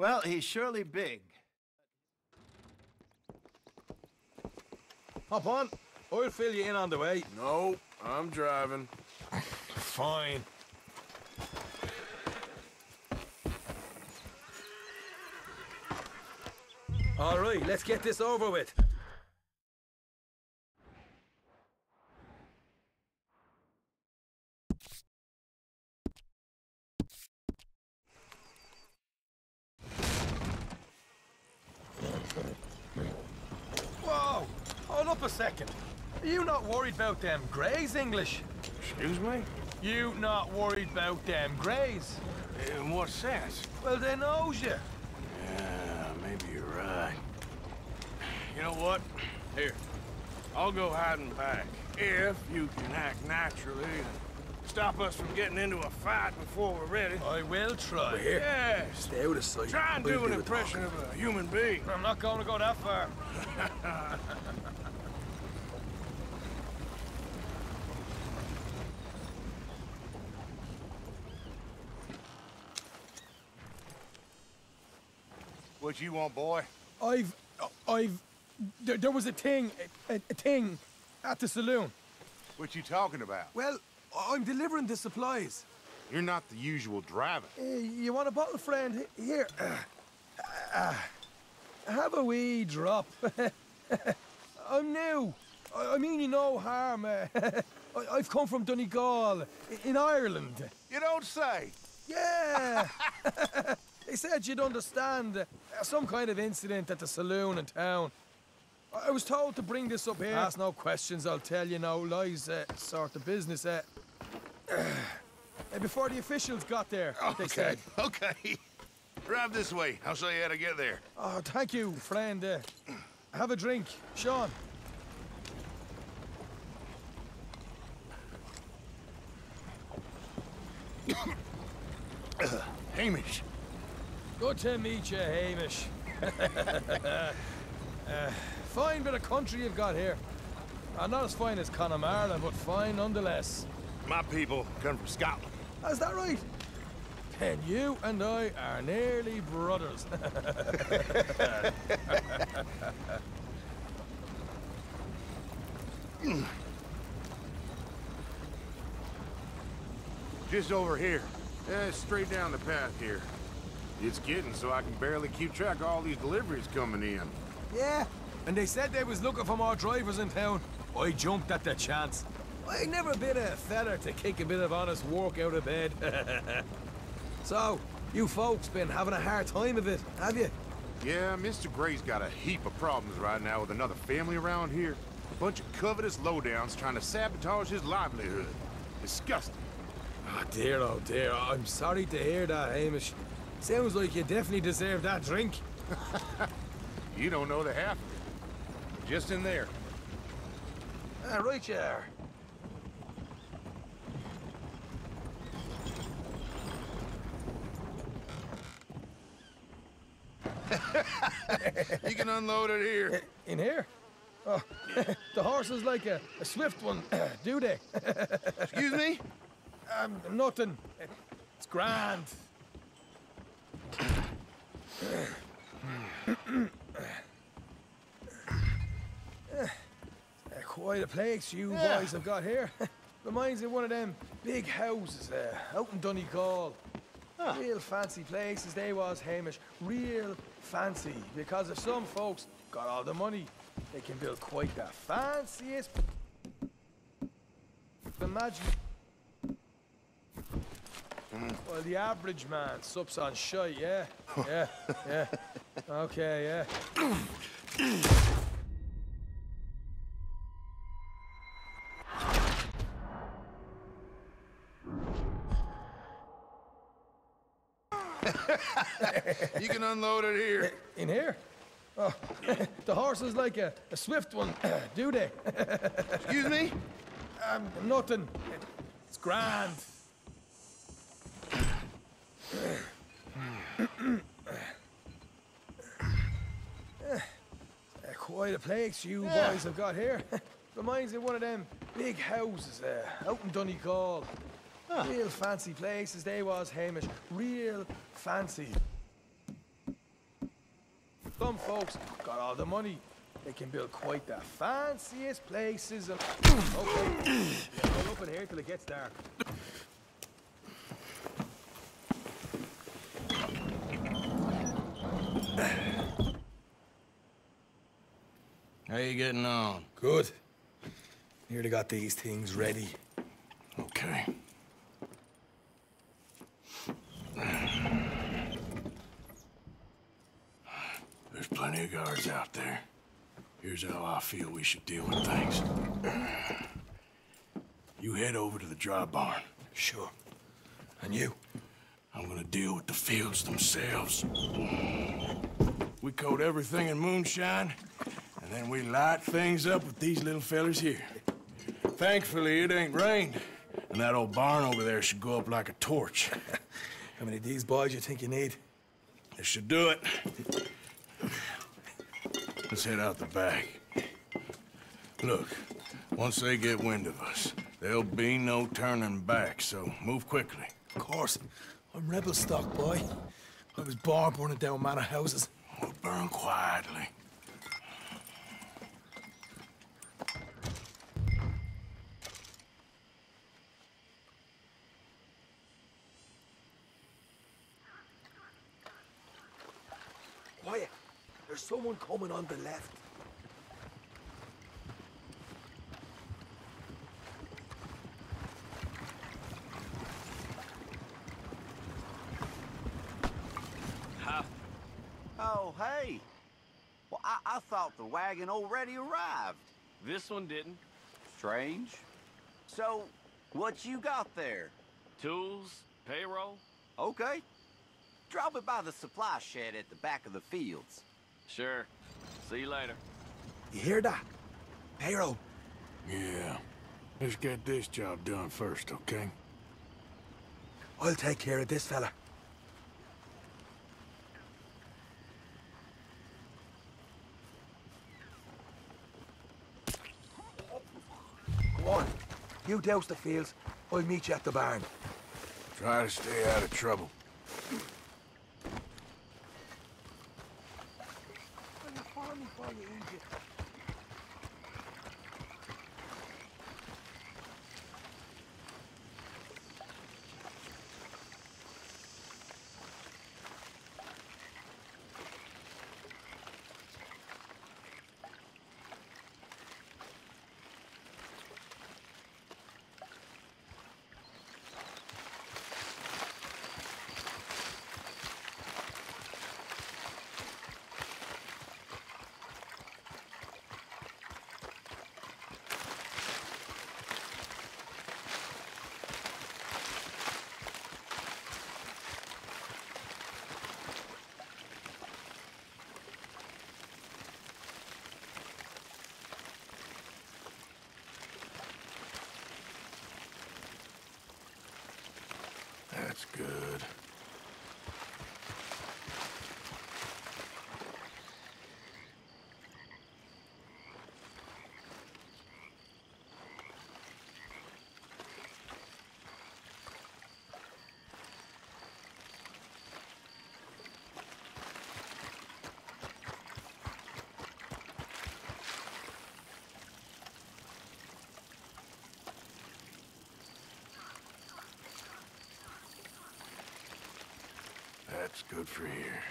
Well, he's surely big. Hop on. I'll fill you in on the way. No, I'm driving. Fine. All right, let's get this over with. Whoa! Hold up a second. Are you not worried about them Grays, English? Excuse me? You not worried about them Grays? In what sense? Well, they knows you. Yeah, maybe you're right. You know what? Here, I'll go hiding back. If you can act naturally and stop us from getting into a fight before we're ready. I will try. Yes. Stay out of sight. Try and do an impression of a human being. I'm not going to go that far. What you want, boy? I've, I've, there, there was a thing, a, a thing, at the saloon. What you talking about? Well, I'm delivering the supplies. You're not the usual driver. Uh, you want a bottle, friend? Here. Uh, have a wee drop. I'm new. I, I mean you no harm. Uh, I, I've come from Donegal, in Ireland. You don't say. Yeah. they said you'd understand uh, some kind of incident at the saloon in town. I I was told to bring this up here. Ask no questions, I'll tell you no lies, uh, sort of business. Uh, before the officials got there, they said. okay. Drive this way. I'll show you how to get there. Oh, thank you, friend. Uh, have a drink, Sean. Hamish. Good to meet you, Hamish. uh, fine bit of country you've got here. Uh, not as fine as Connemara, but fine nonetheless. My people come from Scotland. Is that right? Then you and I are nearly brothers. Just over here. Yeah, straight down the path here. It's getting so I can barely keep track of all these deliveries coming in. yeah, and they said they was looking for more drivers in town. I jumped at the chance. I never been a feather to kick a bit of honest work out of bed. so, you folks been having a hard time of it, have you? Yeah, Mr. Gray's got a heap of problems right now with another family around here. A bunch of covetous lowdowns trying to sabotage his livelihood. Disgusting. Oh dear, oh dear. I'm sorry to hear that, Hamish. Sounds like you definitely deserve that drink. You don't know the half of it. Just in there. Ah, right you are. You can unload it here. In here? Oh, the horse is like a, a swift one, do they? Excuse me? um, nothing. It's grand. Uh, Quite a place you boys have got here. Reminds me of one of them big houses uh, out in Donegal. Real fancy places they was, Hamish. Real fancy. Because if some folks got all the money, they can build quite the fanciest... Imagine... Well, the average man sups on shite, yeah? Yeah, yeah. Okay, yeah. You can unload it here? In here? Oh, the horse is like a, a swift one, do they? Excuse me? um, nothing. It's grand. Quite a place you boys have got here. Reminds me of one of them big houses uh, out in Donegal. Real fancy places they was, Hamish. Real fancy. Some folks got all the money. They can build quite the fanciest places. And... okay, yeah, hold up in here till it gets dark. How you getting on? Good. Nearly got these things ready. Okay. There's plenty of guards out there. Here's how I feel we should deal with things. You head over to the dry barn. Sure. And you? I'm gonna deal with the fields themselves. We coat everything in moonshine, and then we light things up with these little fellers here. Thankfully, it ain't rained, and that old barn over there should go up like a torch. How many of these boys you think you need? This should do it. Let's head out the back. Look, once they get wind of us, there'll be no turning back, so move quickly. Of course. I'm rebel stock, boy. I was born burning down manor houses. We'll burn quietly. Quiet. There's someone coming on the left. Oh, hey. Well, I, I thought the wagon already arrived. This one didn't. Strange. So, what you got there? Tools, payroll. Okay. Drop it by the supply shed at the back of the fields. Sure. See you later. You hear that? Payroll. Yeah. Let's get this job done first, okay? I'll take care of this fella. You douse the fields. I'll meet you at the barn. Try to stay out of trouble. That's good. That's good for here.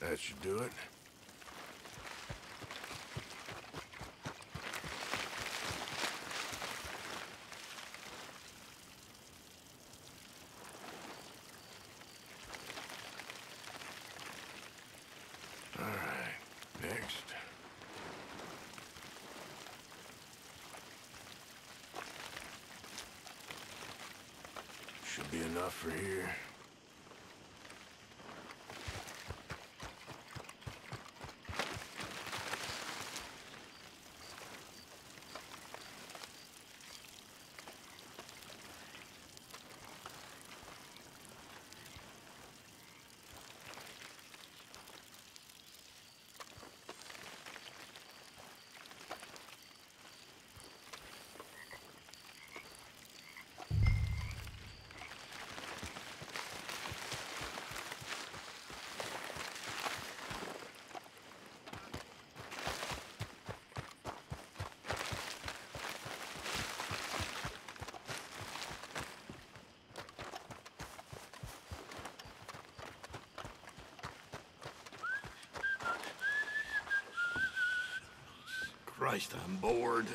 That should do it. All right, next. Should for here. Christ, I'm bored.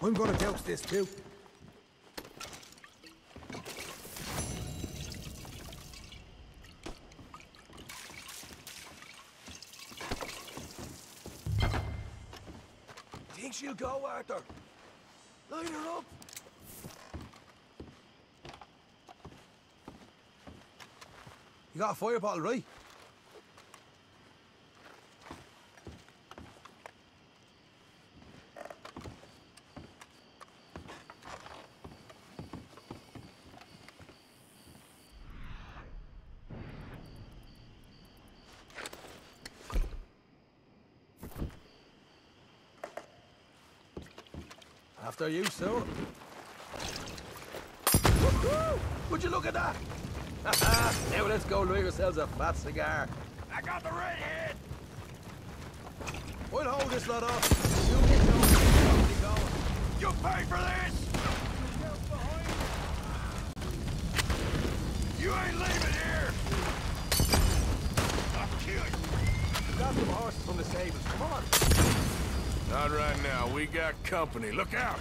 I'm gonna douse this too. Think she'll go, Arthur? Line her up. You got a fire right? After you, sir. Would you look at that? now let's go light ourselves a fat cigar. I got the redhead! We'll hold this lot off. You get going. Going. You pay for this! You ain't leaving here! I'll kill you! Grab some horses from the stables. Come on. Not right now. We got company. Look out!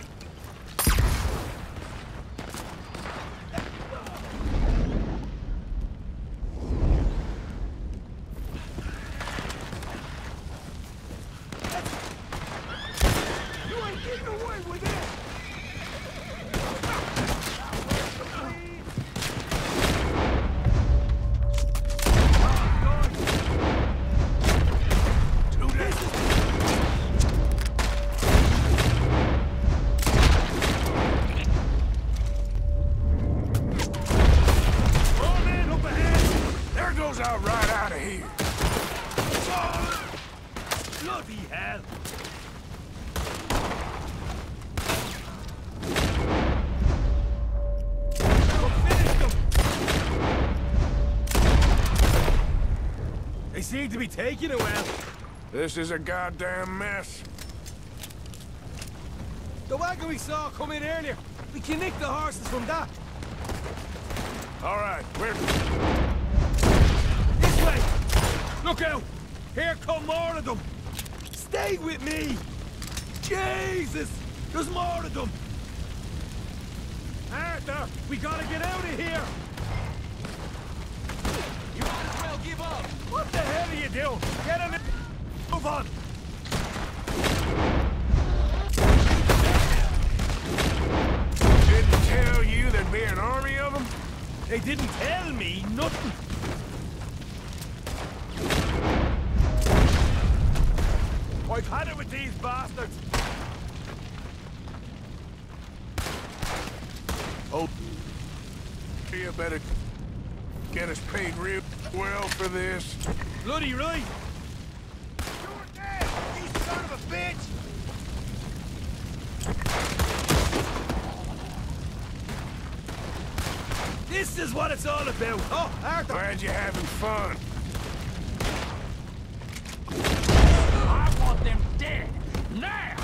Seem to be taking it well. This is a goddamn mess. The wagon we saw come in earlier. We can nick the horses from that. All right, we're... This way! Look out! Here come more of them! Stay with me! Jesus! There's more of them! Arthur! We gotta get out of here! You might well! What the hell are you doing? Get him it! Move on! Didn't tell you there'd be an army of them? They didn't tell me nothing! I've had it with these bastards! Oh, you better get us paid real well for this. Bloody right! You're dead, you son of a bitch! This is what it's all about! Oh, Arthur! Glad you're having fun. I want them dead. Now!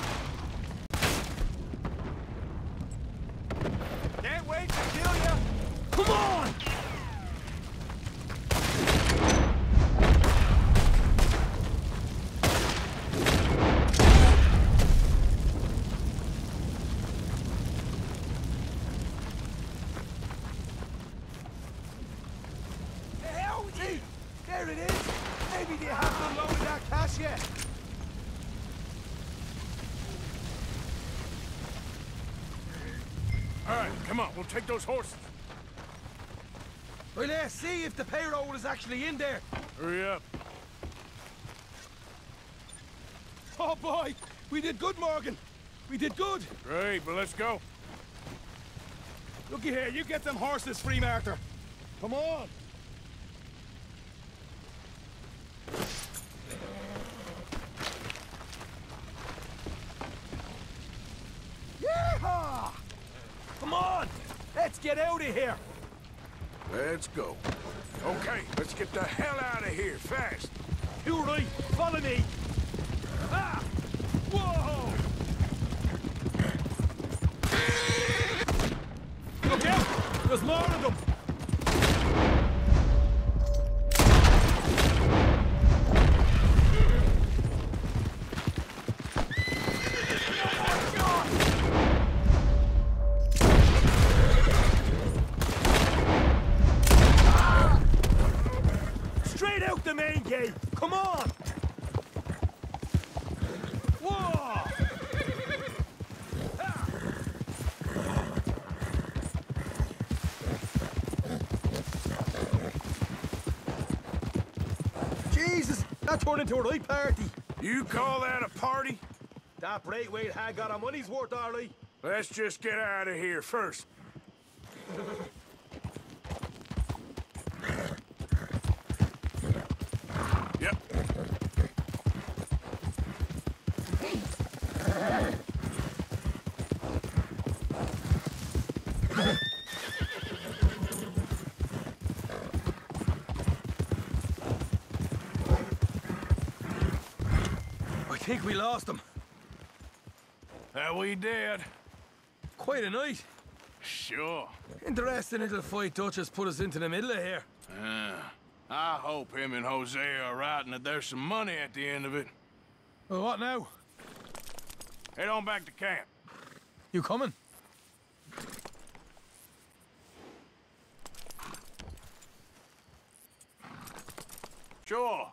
Can't wait to kill you! Come on! The hell with you? There it is! Maybe they haven't unloaded that cash yet! All right, come on, we'll take those horses. Well, let's see if the payroll is actually in there. Hurry up. Oh, boy! We did good, Morgan. We did good. Great, but let's go. Looky here, you get them horses free, Martha. Come on. Yeehaw! Come on! Let's get out of here! Let's go. Okay, let's get the hell out of here, fast. You right, follow me! Ah! Whoa! Look out! There's more of them! That turned into a right party! You call that a party? That Braithwaite had got our money's worth, Arlie. Let's just get out of here first. Think we lost them. That we did. Quite a night. Sure. Interesting little fight Duchess put us into the middle of here. Uh, I hope him and Hosea are right and that there's some money at the end of it. Well, what now? Head on back to camp. You coming? Sure.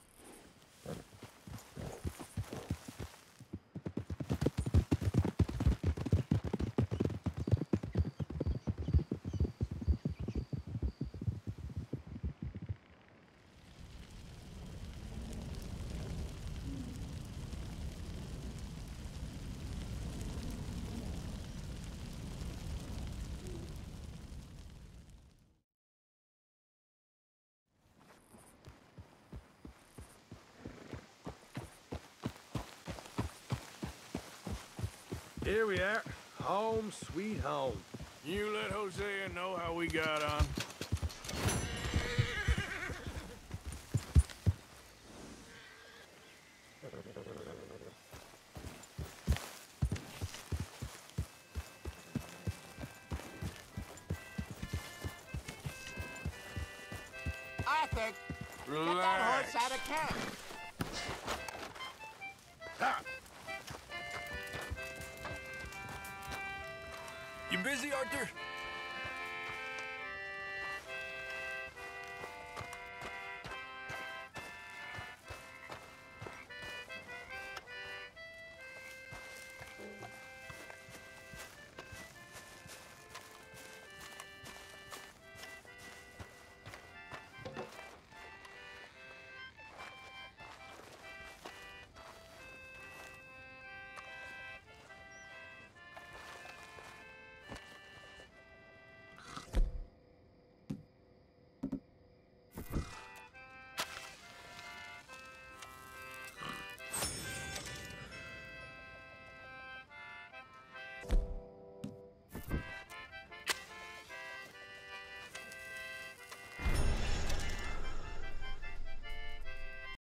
Here we are. Home sweet home. You let Hosea know how we got on. I think get that Relax. horse out of camp. Busy, Arthur?